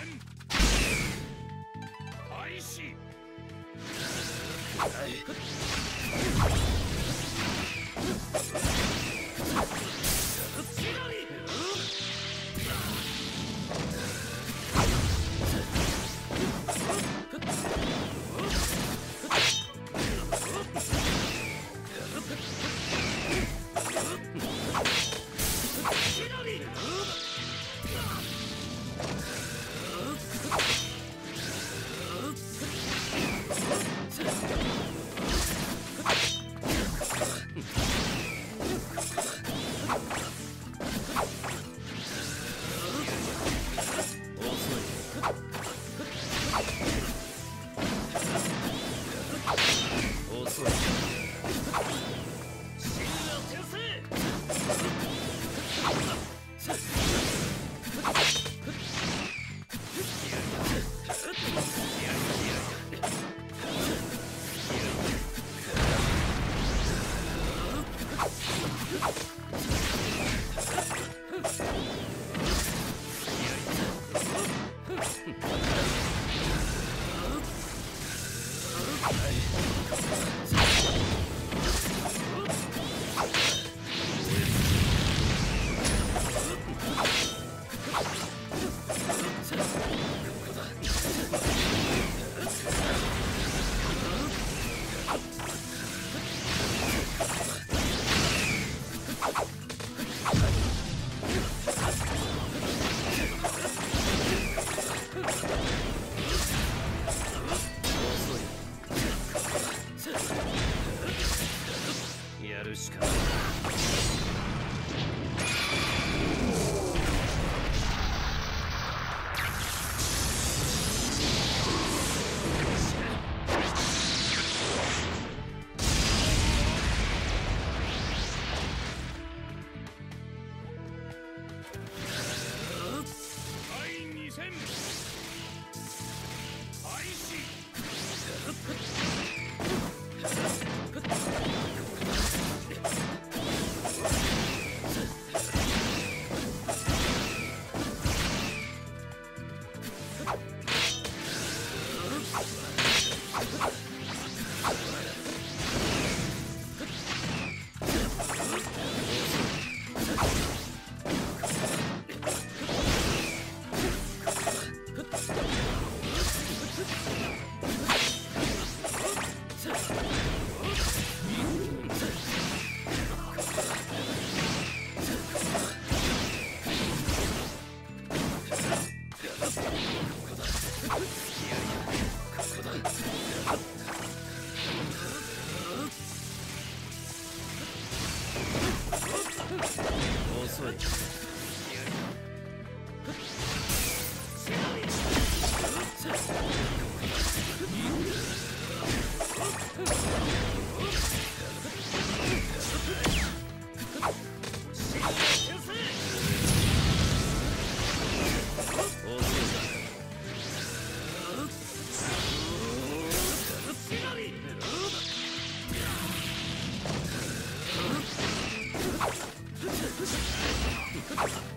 開始。Let's go. アるしかない。遅い。He could.